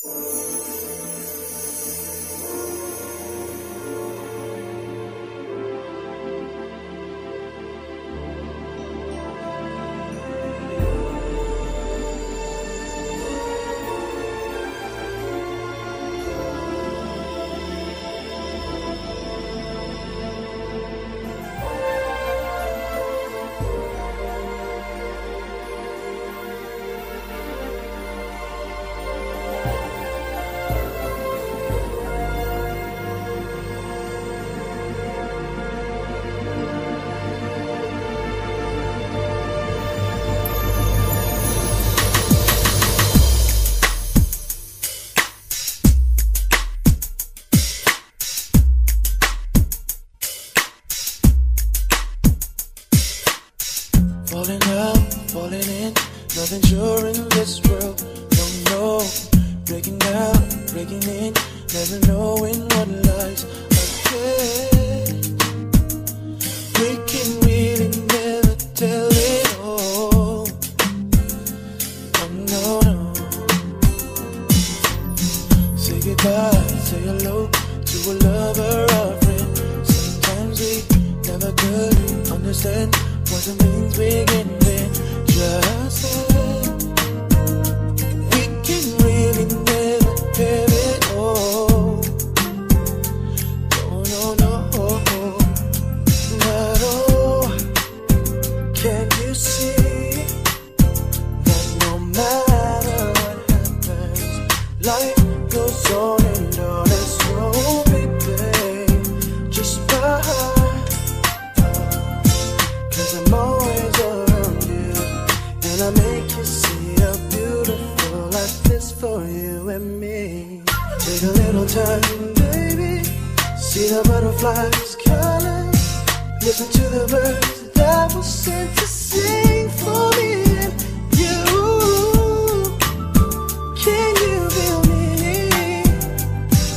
Falling out, falling in, nothing sure in this world. Don't know, breaking down, breaking in, never knowing what lies ahead. We can really never tell it all. Oh. Say goodbye, say hello to a lover or friend. Sometimes we never could understand what means beginning. Just little time, baby See the butterflies calling Listen to the birds that were sent to sing for me and you Can you feel me?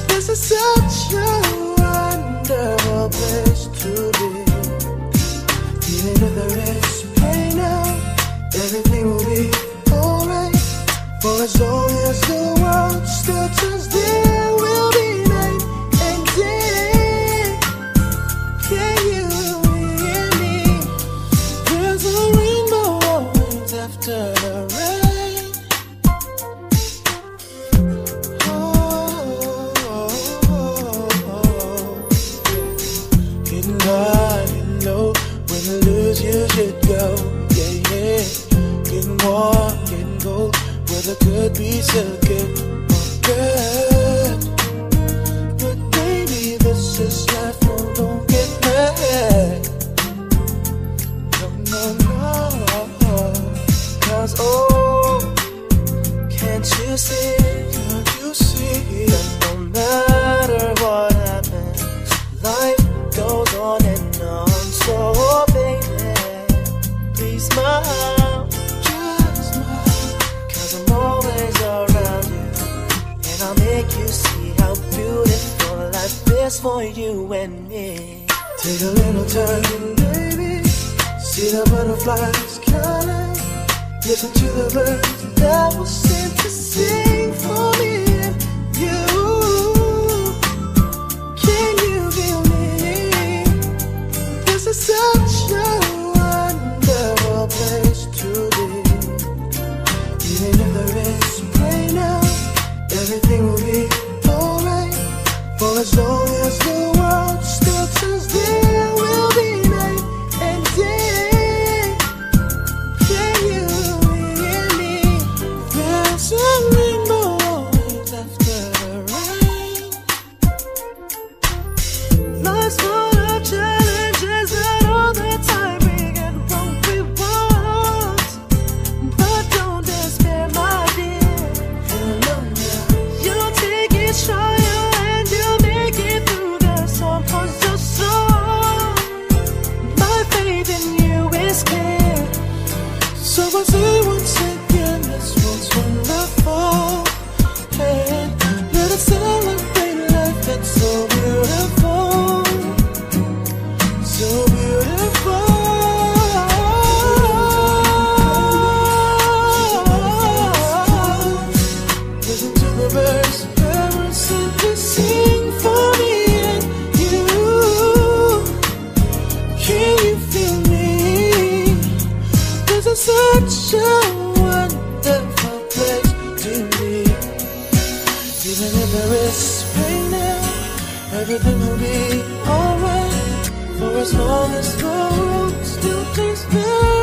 This is such a wonderful place to be even if there is pain now, everything will be alright. For as long as the world still turns, could be so good or is for you and me. Take a little time, baby. See the butterflies calling. Listen to the birds that were sent to sing for me and you. Even if there is pain now, everything will be alright. For as long as the world still takes me.